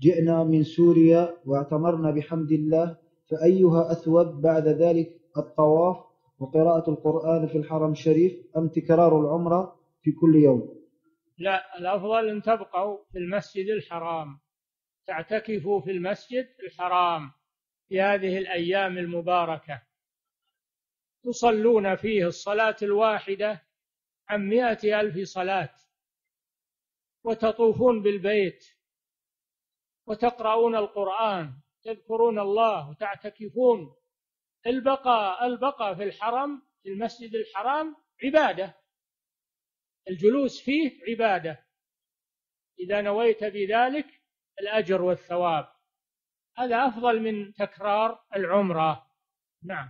جئنا من سوريا واعتمرنا بحمد الله فأيها أثوب بعد ذلك الطواف؟ وقراءة القرآن في الحرم الشريف أم تكرار العمرة في كل يوم؟ لا الأفضل أن تبقوا في المسجد الحرام. تعتكفوا في المسجد الحرام في هذه الأيام المباركة. تصلون فيه الصلاة الواحدة عن مائة ألف صلاة. وتطوفون بالبيت وتقرؤون القرآن تذكرون الله وتعتكفون. البقاء البقاء في الحرم في المسجد الحرام عبادة. الجلوس فيه عبادة. إذا نويت بذلك الأجر والثواب. هذا أفضل من تكرار العمرة. نعم.